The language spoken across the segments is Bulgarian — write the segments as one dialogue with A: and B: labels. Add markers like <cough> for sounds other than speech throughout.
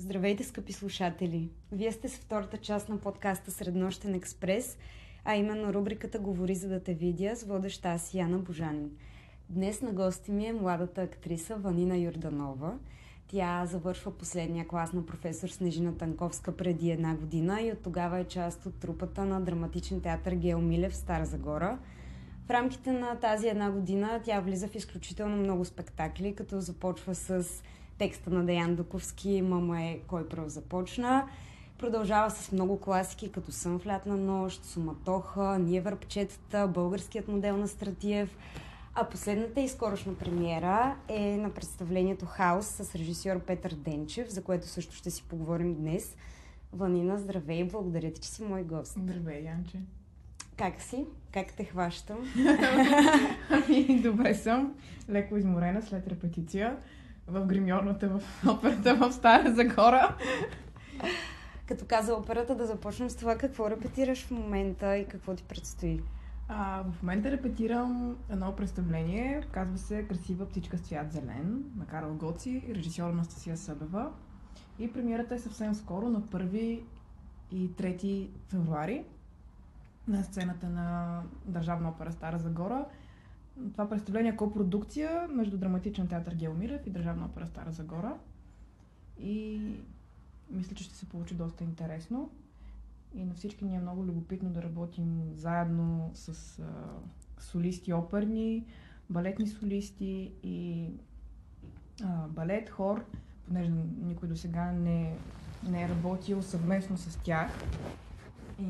A: Здравейте, скъпи слушатели! Вие сте с втората част на подкаста Среднощен експрес, а именно рубриката Говори за да те видя с водеща аз Яна Божанин. Днес на гости ми е младата актриса Ванина Юрданова. Тя завършва последния клас на професор Снежина Танковска преди една година и от тогава е част от трупата на драматичен театър Гео Милев в Стара Загора. В рамките на тази една година тя влиза в изключително много спектакли, като започва с текста на Деян Дуковски «Мама е кой пръв започна». Продължава с много класики, като Сън в лятна нощ, Суматоха, Ние върпчетата, Българският модел на Стратиев. А последната и скорошна премиера е на представлението Хаос с режисьор Петър Денчев, за което също ще си поговорим днес. Ванина, здравей, благодаря ти, че си мой гост.
B: Здравей, Янче.
A: Как си? Как те хващам? <laughs>
B: ами, добре съм. Леко изморена след репетиция в гримьорната в операта в Стара Загора.
A: Като каза операта, да започнем с това какво репетираш в момента и какво ти предстои.
B: А, в момента репетирам едно представление, казва се Красива птичка с цвят зелен, на Карл Гоци, режисьор Анастасия Събева. И премиерата е съвсем скоро, на 1 и 3 февруари, на сцената на Държавна опера Стара Загора. Това представление е копродукция между Драматичен театър Геомирев и Държавна опера Стара Загора. И мисля, че ще се получи доста интересно. И на всички ни е много любопитно да работим заедно с а, солисти оперни, балетни солисти и а, балет, хор, понеже никой до сега не, не е работил съвместно с тях. И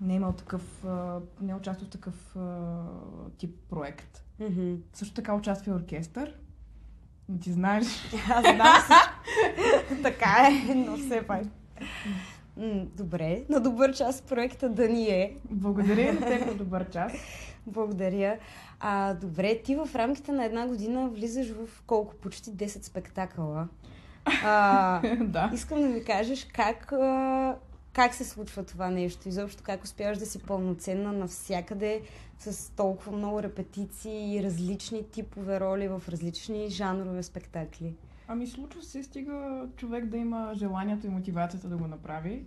B: не е имал такъв, не е участвал в такъв тип проект.
A: Mm-hmm.
B: Също така участва и оркестър. Не ти знаеш. <laughs>
A: Аз знам <laughs> така е, но все пак. Добре, на добър час проекта да ни е.
B: Благодаря на теб на добър час.
A: Благодаря. А, добре, ти в рамките на една година влизаш в колко? Почти 10 спектакъла. А, <laughs>
B: да.
A: Искам да ми кажеш как, а, как се случва това нещо? Изобщо как успяваш да си пълноценна навсякъде с толкова много репетиции и различни типове роли в различни жанрове спектакли?
B: Ами случва се, стига човек да има желанието и мотивацията да го направи.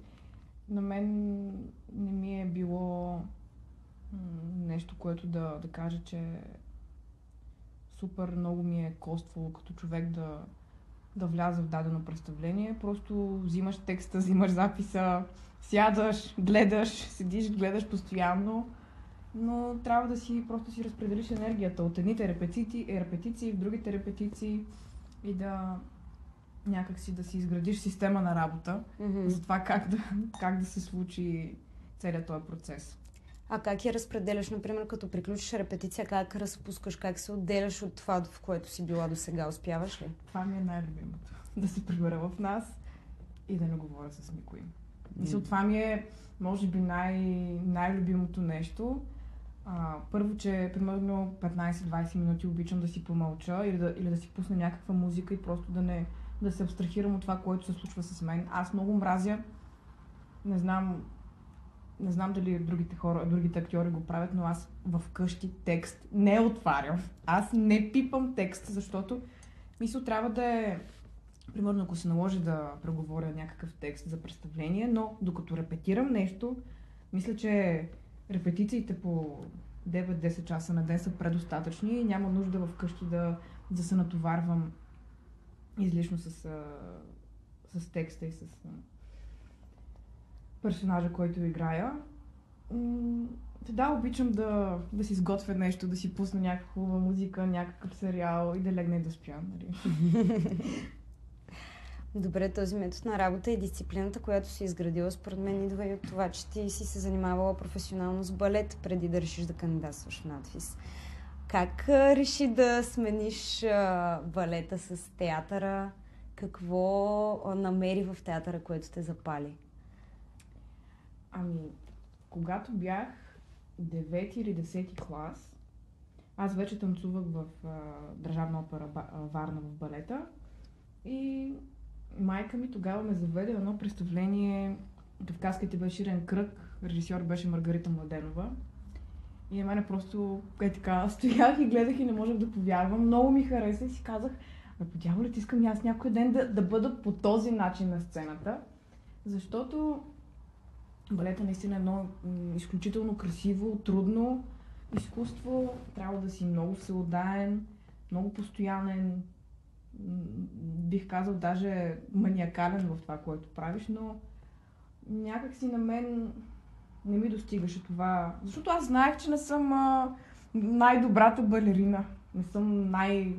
B: На мен не ми е било нещо, което да, да кажа, че супер много ми е коствало като човек да, да вляза в дадено представление. Просто взимаш текста, взимаш записа, сядаш, гледаш, седиш, гледаш постоянно, но трябва да си просто си разпределиш енергията от едните репетиции, репетиции в другите репетиции и да някак си да си изградиш система на работа
A: Mm-hmm.
B: за това как да, как да се случи целият този процес.
A: А как я разпределяш, например, като приключиш репетиция, как разпускаш, как се отделяш от това, в което си била до сега? Успяваш ли?
B: Това ми е най-любимото. <laughs> Да се прибера в нас и да не говоря с никой. Мисля, това ми е, може би, най- най-любимото нещо. А, първо, че примерно 15-20 минути обичам да си помълча или да, или да си пусна някаква музика и просто да не да се абстрахирам от това, което се случва с мен. Аз много мразя, не знам, не знам дали другите хора, другите актьори го правят, но аз в къщи текст не отварям. Аз не пипам текст, защото мисля трябва да е примерно ако се наложи да преговоря някакъв текст за представление, но докато репетирам нещо, мисля, че репетициите по 9-10 часа на ден са предостатъчни и няма нужда вкъщи да, да се натоварвам излишно с, с текста и с персонажа, който играя. Да, обичам да, да си изготвя нещо, да си пусна някаква музика, някакъв сериал и да легна и да спя. Нали? <laughs>
A: Добре, този метод на работа и дисциплината, която си изградила, според мен идва и от това, че ти си се занимавала професионално с балет, преди да решиш да кандидатстваш в надфис. Как реши да смениш балета с театъра? Какво намери в театъра, което те запали?
B: Ами, когато бях 9 или 10 клас, аз вече танцувах в а, Държавна опера Варна в балета и майка ми тогава ме заведе едно представление Кавказските Беширен кръг. Режисьор беше Маргарита Младенова. И на мене просто е така, стоях и гледах и не можех да повярвам. Много ми хареса и си казах, по дяволите искам и аз някой ден да, да бъда по този начин на сцената, защото наистина е едно м, изключително красиво, трудно изкуство. Трябва да си много всеотдаен, много постоянен, бих казал даже маниакален в това, което правиш, но някак си на мен не ми достигаше това. Защото аз знаех, че не съм най-добрата балерина. Не съм най...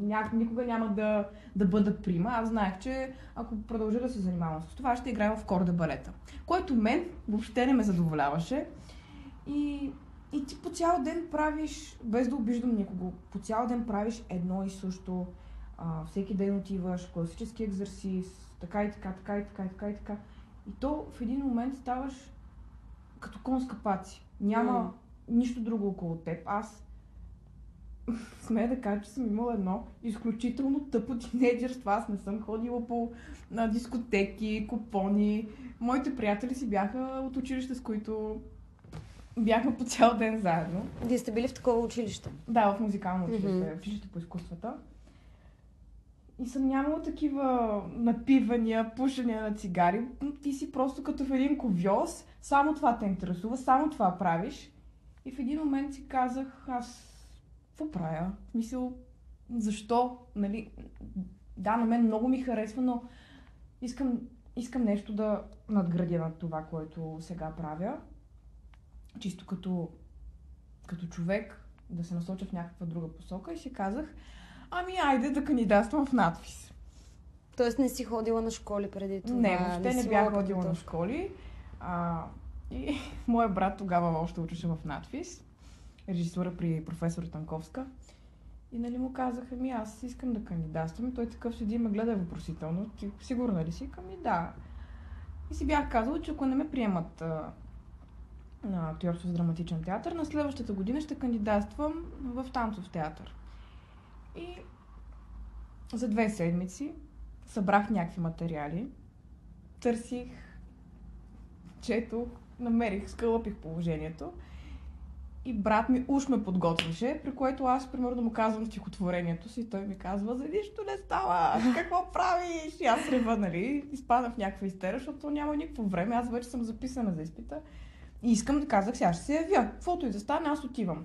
B: Ня... Никога няма да, да бъда прима. Аз знаех, че ако продължа да се занимавам с това, ще играя в корда балета. Което мен въобще не ме задоволяваше. И, и ти по цял ден правиш, без да обиждам никого, по цял ден правиш едно и също. А, всеки ден отиваш, класически екзерсис, така и така, така и така и така и така. И то в един момент ставаш като кон с капаци. Няма
A: М.
B: нищо друго около теб. Аз <laughs> смея да кажа, че съм имала едно изключително тъпо тинейджерство. Аз не съм ходила по на дискотеки, купони. Моите приятели си бяха от училище, с които бяхме по цял ден заедно.
A: Вие сте били в такова училище.
B: Да, в музикално училище,
A: Мгм.
B: училище по изкуствата. И съм нямала такива напивания, пушения на цигари. Ти си просто като в един ковьоз, само това те интересува, само това правиш. И в един момент си казах, аз какво правя? В смисъл, защо? Нали? Да, на мен много ми харесва, но искам, искам нещо да надградя над това, което сега правя. Чисто като, като човек, да се насоча в някаква друга посока и си казах, ами айде да кандидатствам в надпис.
A: Тоест не си ходила на школи преди това.
B: Не, въобще не
A: си
B: бях ходила на школи. А, и <laughs> моя брат тогава още учеше в надпис, режисура при професор Танковска. И нали му казах, ами аз искам да кандидатствам. Той такъв седи и ме гледа въпросително. Ти сигурна ли си? Ами да. И си бях казала, че ако не ме приемат а, на с драматичен театър, на следващата година ще кандидатствам в танцов театър. И за две седмици събрах някакви материали, търсих, четох, намерих, скълъпих положението и брат ми уж ме подготвяше, при което аз примерно му казвам стихотворението си той ми казва, за нищо не става, какво правиш? И аз рева, нали, изпадам в някаква истера, защото няма никакво време, аз вече съм записана за изпита. И искам да казах, сега ще се явя, каквото и да стане, аз отивам.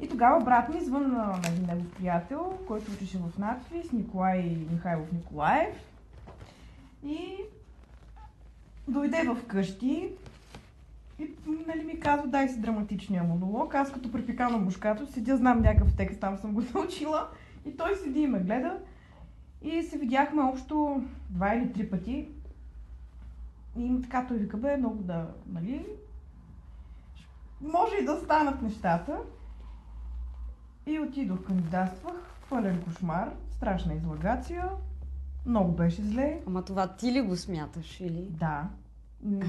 B: И тогава брат ми звънна на един негов приятел, който учеше в надпис, Николай Михайлов Николаев. И дойде в къщи и нали, ми казва, дай си драматичния монолог. Аз като препикана мушкато седя, знам някакъв текст, там съм го <laughs> научила. И той седи и ме гледа. И се видяхме общо два или три пъти. И така той вика, бе, много да, нали, може и да станат нещата. И отидох, кандидатствах. Пълен кошмар, страшна излагация. Много беше зле.
A: Ама това ти ли го смяташ или?
B: Да. <laughs>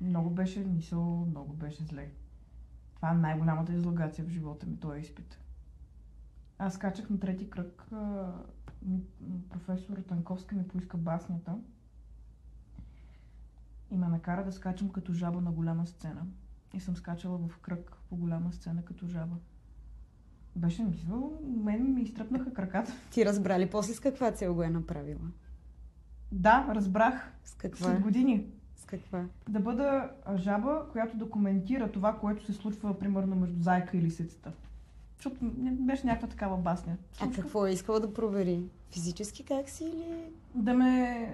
B: Много беше, мисъл, много беше зле. Това е най-голямата излагация в живота ми, този изпит. Аз скачах на трети кръг. Професор Танковски ми поиска баснята и ме накара да скачам като жаба на голяма сцена. И съм скачала в кръг по голяма сцена като жаба. Беше мисъл, мен ми изтръпнаха краката. <laughs>
A: Ти разбра ли после с каква цел го е направила?
B: Да, разбрах.
A: С каква?
B: След години.
A: Каква?
B: да бъда а, жаба, която да коментира това, което се случва, примерно, между зайка и лисицата. Защото беше някаква такава басня.
A: А
B: Случва
A: какво е искала да провери? Физически как си или...
B: Да ме...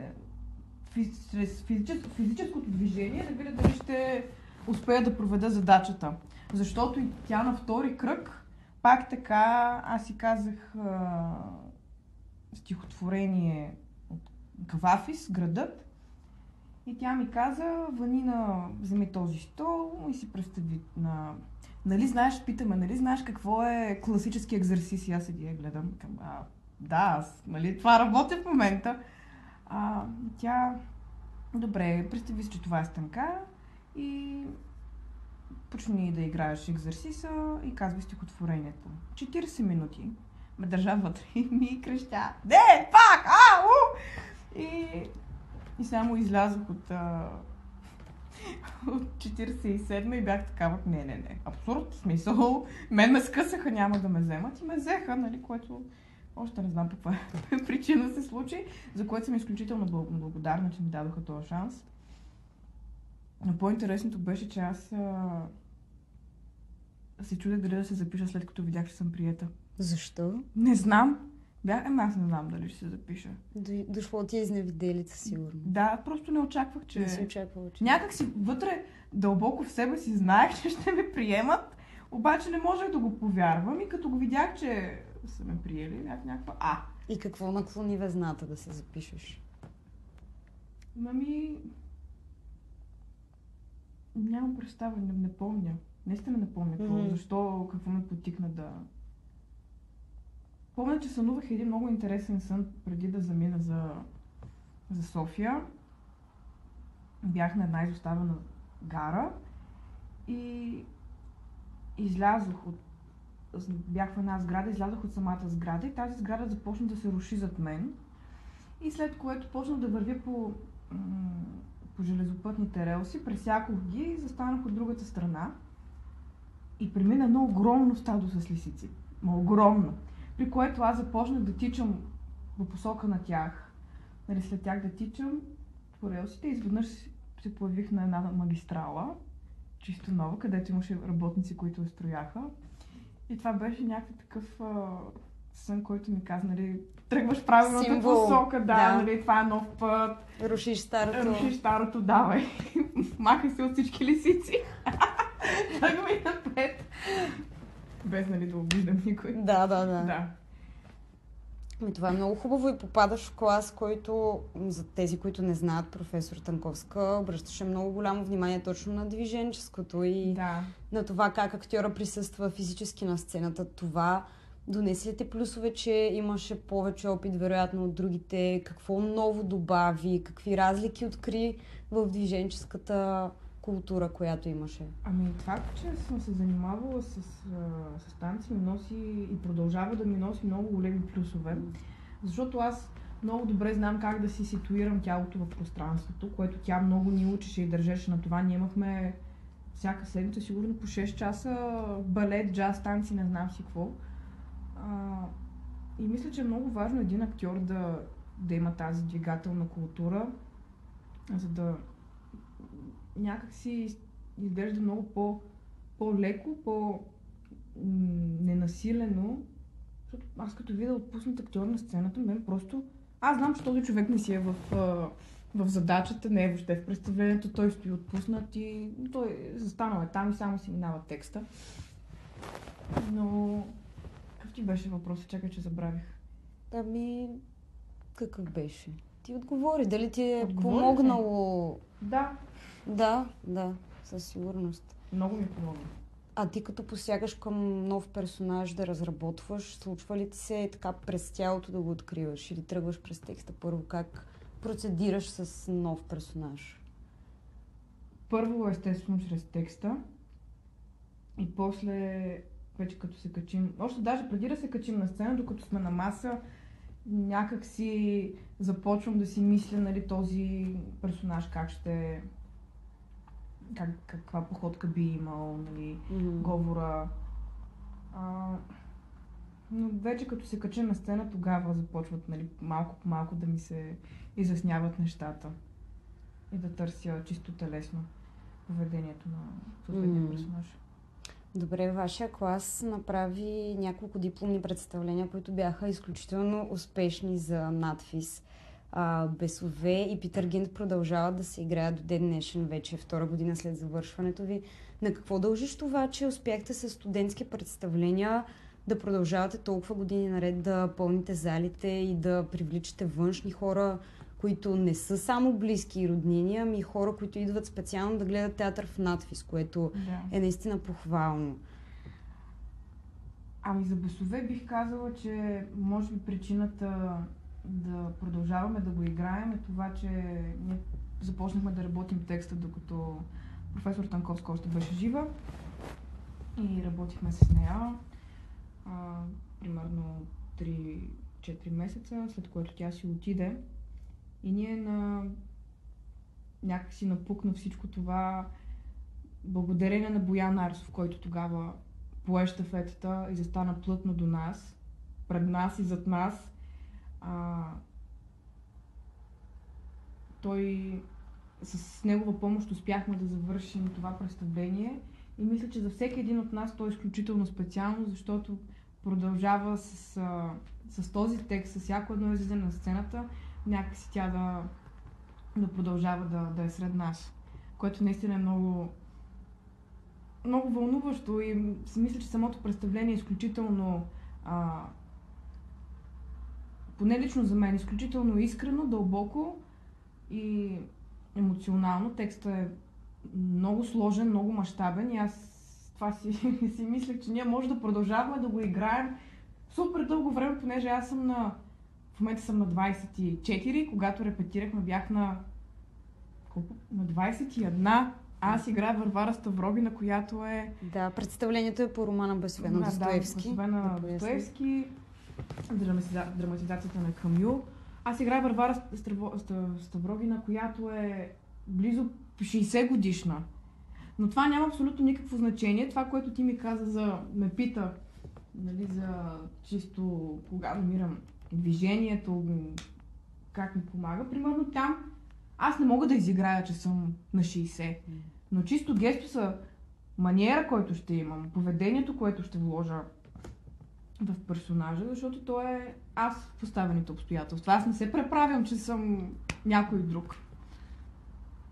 B: физ- Чрез физическо, физическото движение да видя дали ще успея да проведа задачата. Защото и тя на втори кръг, пак така, аз си казах а, стихотворение от Квафис, градът. И тя ми каза, Ванина, вземи този стол и си представи на... Нали знаеш, питаме, нали знаеш какво е класически екзерсис? И аз и гледам към... А, да, аз, нали, това работя в момента. А, тя... Добре, представи си, че това е станка и почни да играеш екзерсиса и казвай стихотворението. 40 минути ме държа вътре и ми крещя Не, пак, а, у! И, и само излязох от, а, от 47 и бях такава, не, не, не, абсурд, в смисъл, мен ме скъсаха, няма да ме вземат и ме взеха, нали, което Още не знам по каква <laughs> причина се случи, за което съм изключително благодарна, че ми дадоха този шанс. Но по-интересното беше, че аз а, се чудех дали да се запиша след като видях, че съм приета.
A: Защо?
B: Не знам. Бях, ами аз не знам дали ще се запиша.
A: Дошло ти е изневиделица, сигурно.
B: Да, просто не очаквах, че...
A: Не си очаквала, че...
B: Някак си вътре, дълбоко в себе си знаех, че ще ме приемат, обаче не можех да го повярвам и като го видях, че са ме приели, бях някаква А.
A: И какво наклони везната да се запишеш?
B: Мами... Нямам представа, не, не помня. Наистина не помня какво, mm-hmm. защо, какво ме потикна да... Помня, че сънувах един много интересен сън преди да замина за, за София. Бях на една изоставена гара и излязох от бях в една сграда, излязох от самата сграда и тази сграда започна да се руши зад мен. И след което почнах да вървя по, по железопътните релси, пресякох ги и застанах от другата страна. И премина едно огромно стадо с лисици. Ма огромно. При което аз започнах да тичам по посока на тях. Нали, след тях да тичам по релсите изведнъж се появих на една магистрала, чисто нова, където имаше работници, които строяха. И това беше някакъв такъв а, сън, който ми каза, нали, тръгваш правилната Символ. посока, да, да, нали, това е нов път.
A: Рушиш старото.
B: Рушиш старото, давай. <laughs> Махай се от всички лисици. <laughs> Тръгвай напред. Без, нали, да обиждам никой.
A: Да, да, да.
B: да.
A: Ми, това е много хубаво и попадаш в клас, който, за тези, които не знаят, професор Танковска обръщаше много голямо внимание точно на движенческото и
B: да.
A: на това как актьора присъства физически на сцената. Това донеслите плюсове, че имаше повече опит, вероятно, от другите, какво ново добави, какви разлики откри в движенческата култура, която имаше?
B: Ами това, че съм се занимавала с, с танци ми носи и продължава да ми носи много големи плюсове, защото аз много добре знам как да си ситуирам тялото в пространството, което тя много ни учеше и държеше на това. Ние имахме всяка седмица сигурно по 6 часа балет, джаз, танци, не знам си какво. А, и мисля, че е много важно един актьор да, да има тази двигателна култура, за да някак си изглежда много по, по-леко, по-ненасилено. Защото аз като видя отпуснат актьор на сцената, мен просто... Аз знам, че този човек не си е в, в задачата, не е въобще в представлението, той стои отпуснат и той застанал е там и само си минава текста. Но... Какъв ти беше въпросът? Чакай, че забравих.
A: Ами, какъв беше? Ти отговори. Дали ти е Отговори помогнало?
B: Да,
A: да, да, със сигурност.
B: Много ми помогна.
A: А ти като посягаш към нов персонаж да разработваш, случва ли ти се така през тялото да го откриваш или тръгваш през текста първо? Как процедираш с нов персонаж?
B: Първо, естествено, чрез текста и после, вече като се качим, още даже преди да се качим на сцена, докато сме на маса, някак си започвам да си мисля, нали, този персонаж как ще как, каква походка би имал, нали, mm-hmm. говора. А, но вече като се кача на сцена, тогава започват нали, малко по малко да ми се изясняват нещата и да търся чисто телесно поведението на съответния mm. персонаж.
A: Добре, вашия клас направи няколко дипломни представления, които бяха изключително успешни за надфис а, Бесове и Питър Гинт продължават да се играят до ден днешен, вече втора година след завършването ви. На какво дължиш това, че успяхте с студентски представления да продължавате толкова години наред да пълните залите и да привличате външни хора, които не са само близки и роднини, ами хора, които идват специално да гледат театър в надфис, което да. е наистина похвално.
B: Ами за бесове бих казала, че може би причината да продължаваме да го играем е това, че ние започнахме да работим текста, докато професор Танковска още беше жива и работихме с нея а, примерно 3-4 месеца, след което тя си отиде и ние на някакси напукна всичко това благодарение на Боян Арсов, който тогава пое щафетата и застана плътно до нас пред нас и зад нас. А, той с негова помощ успяхме да завършим това представление и мисля, че за всеки един от нас то е изключително специално, защото продължава с, а, с този текст, с всяко едно излизане на сцената, някакси тя да, да продължава да, да е сред нас. Което наистина е много, много вълнуващо и мисля, че самото представление е изключително а, поне лично за мен, изключително искрено, дълбоко и емоционално. Текстът е много сложен, много мащабен и аз това си, <laughs> си мислех, че ние може да продължаваме да го играем супер дълго време, понеже аз съм на... В момента съм на 24, когато репетирахме бях на... Колко? На 21. Аз играя Варвара Ставрогина, която е...
A: Да, представлението е по романа Безсвена
B: да,
A: Достоевски.
B: Да, на Достоевски, драматизацията на Камю. Аз играя Варвара Ставрогина, която е близо 60 годишна. Но това няма абсолютно никакво значение. Това, което ти ми каза за... ме пита, нали, за чисто кога намирам движението, как ми помага. Примерно там аз не мога да изиграя, че съм на 60. Но чисто гесто са маниера, който ще имам, поведението, което ще вложа в персонажа, защото то е аз в поставените обстоятелства. Аз не се преправям, че съм някой друг.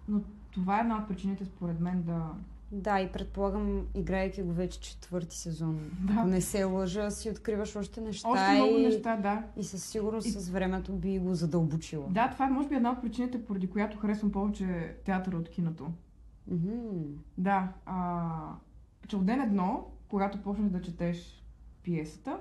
B: Но това е една от причините, според мен, да...
A: Да, и предполагам, играйки го вече четвърти сезон,
B: Да.
A: ако не се лъжа, си откриваш още неща.
B: Още много
A: и...
B: неща, да.
A: И със сигурност
B: И-
A: с времето би го задълбочила.
B: Да, това е може би една от причините, поради която харесвам повече театъра от киното.
A: Мгм.
B: Да, а, че от ден едно, когато почнеш да четеш пиесата,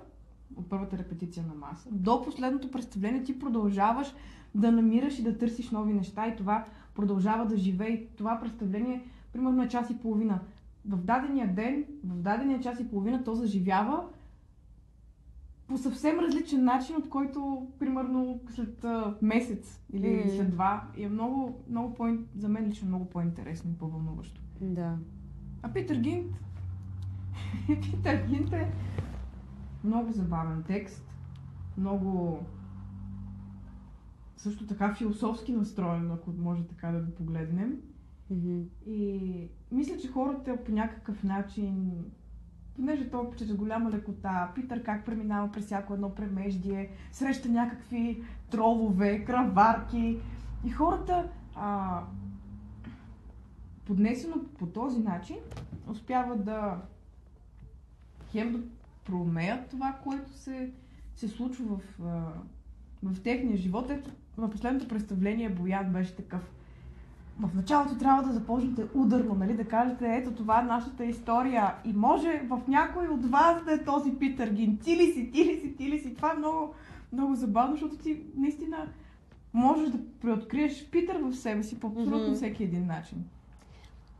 B: от първата репетиция на маса, до последното представление ти продължаваш да намираш и да търсиш нови неща и това продължава да живее. Това представление, примерно е час и половина. В дадения ден, в дадения час и половина то заживява по съвсем различен начин, от който, примерно, след а, месец или
A: М.
B: след два. И е много, много по за мен лично много по-интересно и по-вълнуващо.
A: Да.
B: А Питър Гинт... <laughs> Питър Гинт е много забавен текст, много също така философски настроен, ако може така да го погледнем.
A: Мгм.
B: И мисля, че хората по някакъв начин, понеже пише с голяма лекота, Питър как преминава през всяко едно премеждие, среща някакви тролове, краварки и хората а, поднесено по този начин успяват да хем да проумеят това, което се, се случва в, в техния живот. Ето, в последното представление Боян беше такъв в началото трябва да започнете ударно, нали, да кажете, ето това е нашата история и може в някой от вас да е този Питър Гин. Ти ли си, ти ли си, ти ли си. Това е много, много забавно, защото ти наистина можеш да преоткриеш Питър в себе си по абсолютно
A: Мгм.
B: всеки един начин.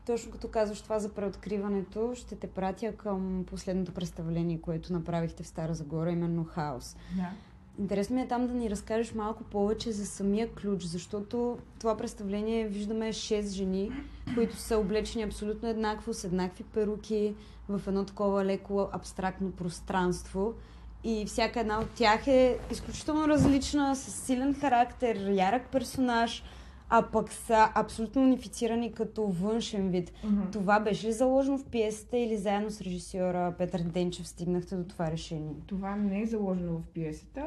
A: Точно като казваш това за преоткриването, ще те пратя към последното представление, което направихте в Стара Загора, именно Хаос.
B: Да.
A: Интересно ми е там да ни разкажеш малко повече за самия ключ, защото това представление виждаме 6 жени, които са облечени абсолютно еднакво, с еднакви перуки, в едно такова леко абстрактно пространство. И всяка една от тях е изключително различна, с силен характер, ярък персонаж, а пък са абсолютно унифицирани като външен вид.
B: Мгм.
A: Това беше ли заложено в пиесата или заедно с режисьора Петър Денчев стигнахте до това решение?
B: Това не е заложено в пиесата.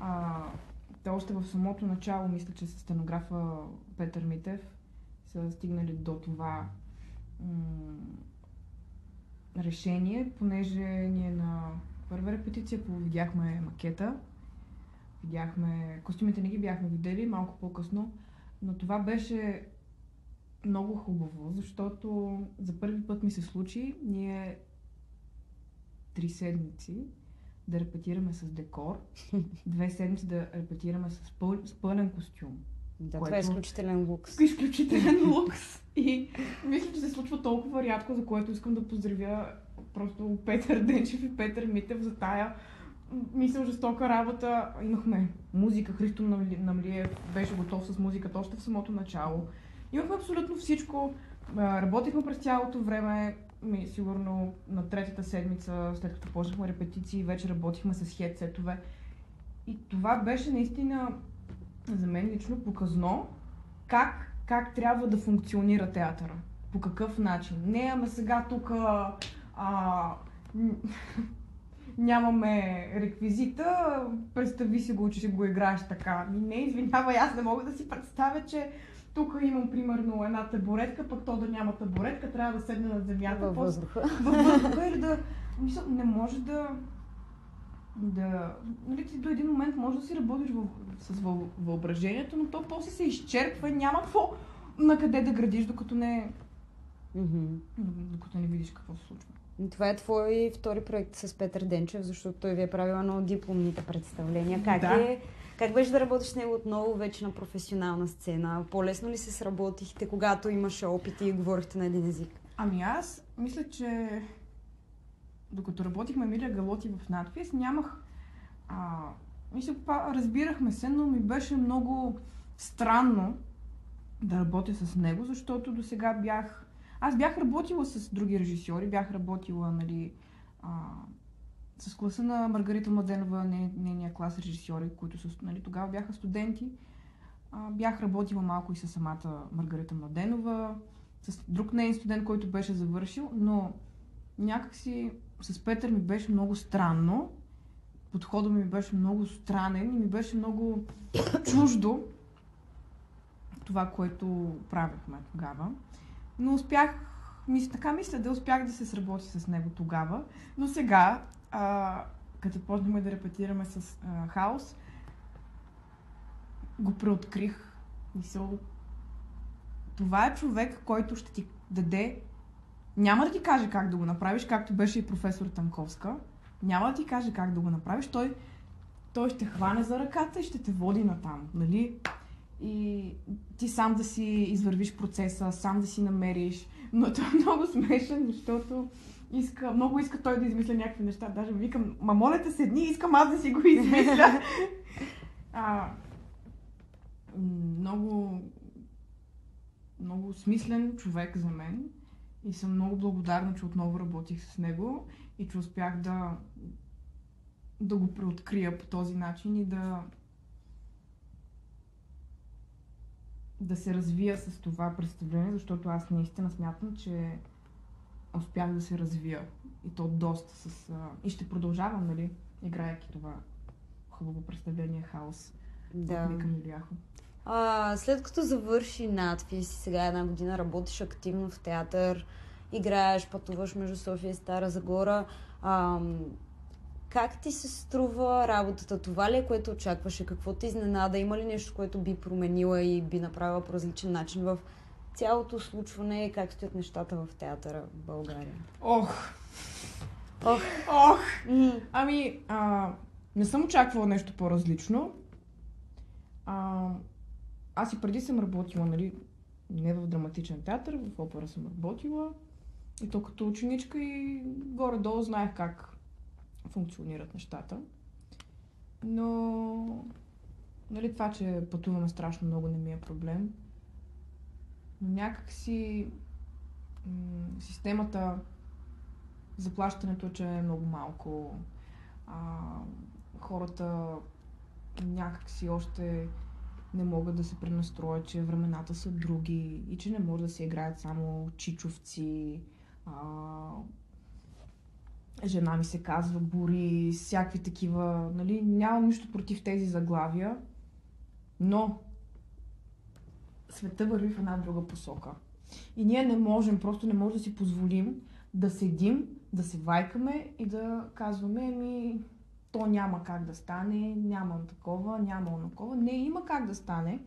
B: А, те още в самото начало, мисля, че с стенографа Петър Митев са стигнали до това м- решение, понеже ние на първа репетиция видяхме макета, видяхме, костюмите не ги бяхме видели малко по-късно, но това беше много хубаво, защото за първи път ми се случи ние три седмици да репетираме с декор, <laughs> две седмици да репетираме с, пъл, с пълен костюм.
A: Да,
B: Което-
A: това е изключителен лукс. <laughs>
B: Изключителен лукс. И мисля, че се случва толкова рядко, за което искам да поздравя просто Петър Денчев и Петър Митев за тая мисля жестока работа. Имахме музика, Христо Намли- Намлиев беше готов с музиката още в самото начало. Имахме абсолютно всичко. Работихме през цялото време. ми, сигурно на третата седмица, след като почнахме репетиции, вече работихме с хедсетове. И това беше наистина за мен лично показно как, как трябва да функционира театъра. По какъв начин. Не, ама сега тук а, <laughs> нямаме реквизита, представи си го, че ще го играеш така. Ми не, извинявай, аз не мога да си представя, че тук имам примерно една табуретка, пък то да няма табуретка, трябва да седне на земята.
A: Във въздуха.
B: Във въздуха или да... Мисля, не може да... Да... Нали, ти до един момент може да си работиш във, с въображението, но то после се изчерпва и няма какво на къде да градиш, докато не...
A: Мгм.
B: докато не видиш какво се случва.
A: Това е твой втори проект с Петър Денчев, защото той ви е правил едно от дипломните представления. Как,
B: Да.
A: е, как беше да работиш с него отново вече на професионална сцена? По-лесно ли се сработихте, когато имаше опити и говорихте на един език?
B: Ами аз мисля, че докато работихме Емилия Галоти в надпис, нямах... А, мисля, па, разбирахме се, но ми беше много странно да работя с него, защото до сега бях... Аз бях работила с други режисьори, бях работила, нали, а, с класа на Маргарита Младенова, не- нейния клас режисьори, които са, нали, тогава бяха студенти. А, бях работила малко и с самата Маргарита Младенова, с друг нейн студент, който беше завършил, но някакси с Петър ми беше много странно. Подходът ми беше много странен и ми беше много чуждо това, което правихме тогава. Но успях, мисля, така мисля, да успях да се сработи с него тогава. Но сега, а, като почнахме да репетираме с а, хаос, го преоткрих. Мисъл, това е човек, който ще ти даде. Няма да ти каже как да го направиш, както беше и професор Танковска. Няма да ти каже как да го направиш. Той, той ще хване за ръката и ще те води натам. Нали? И ти сам да си извървиш процеса, сам да си намериш. Но той е много смешен, защото иска, много иска той да измисля някакви неща. Даже викам, ма моля те седни, искам аз да си го измисля. <laughs> а, много, много смислен човек за мен и съм много благодарна, че отново работих с него и че успях да, да го преоткрия по този начин и да да се развия с това представление, защото аз наистина смятам, че успях да се развия и то доста с... А... И ще продължавам, нали, играейки това хубаво представление Хаос
A: Да.
B: от Мика Милияхо.
A: А, след като завърши надпис и сега една година работиш активно в театър, играеш, пътуваш между София и Стара Загора, ам, как ти се струва работата? Това ли е, което очакваше? Какво те изненада? Има ли нещо, което би променила и би направила по различен начин в цялото случване и как стоят нещата в театъра в България?
B: Ох!
A: Ох!
B: Ох! Ами, а, не съм очаквала нещо по-различно. А, аз и преди съм работила, нали, не в драматичен театър, в опера съм работила. И то като ученичка и горе-долу знаех как функционират нещата. Но, нали, това, че пътуваме страшно много не ми е проблем. Но някакси м- системата заплащането, че е много малко. А, хората някакси още не могат да се пренастроят, че времената са други и че не може да се играят само чичовци. А, жена ми се казва Бори, всякакви такива. Нали? Нямам нищо против тези заглавия, но света върви в една друга посока. И ние не можем, просто не можем да си позволим да седим, да се вайкаме и да казваме, ми, то няма как да стане, нямам такова, няма такова. Не, има как да стане.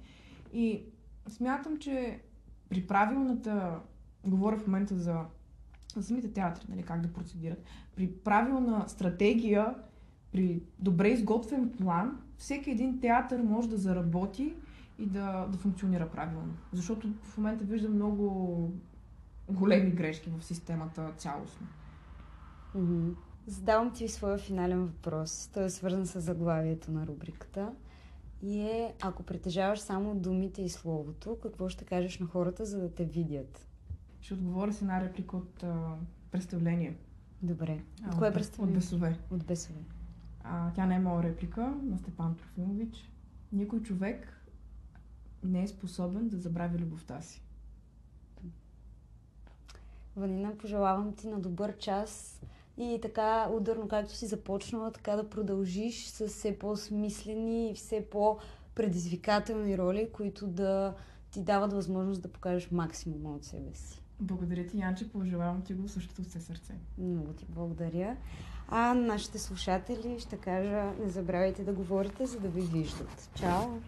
B: И смятам, че при правилната, говоря в момента за, за самите театри, нали, как да процедират, при правилна стратегия, при добре изготвен план, всеки един театър може да заработи и да, да функционира правилно. Защото в момента виждам много големи грешки в системата цялостно.
A: Мгм. Задавам ти своя финален въпрос. Той е свързан с заглавието на рубриката. И е, ако притежаваш само думите и словото, какво ще кажеш на хората, за да те видят?
B: Ще отговоря с една реплика от а, представление.
A: Добре. От
B: А,
A: кое
B: От
A: представление?
B: бесове.
A: От бесове.
B: А, тя не е моя реплика на Степан Трофимович. Никой човек не е способен да забрави любовта си.
A: Ванина, пожелавам ти на добър час и така ударно, както си започнала, така да продължиш с все по-смислени и все по-предизвикателни роли, които да ти дават възможност да покажеш максимума от себе си.
B: Благодаря ти, Янче, пожелавам ти го същото от все сърце.
A: Много ти благодаря. А на нашите слушатели ще кажа, не забравяйте да говорите, за да ви виждат. Чао!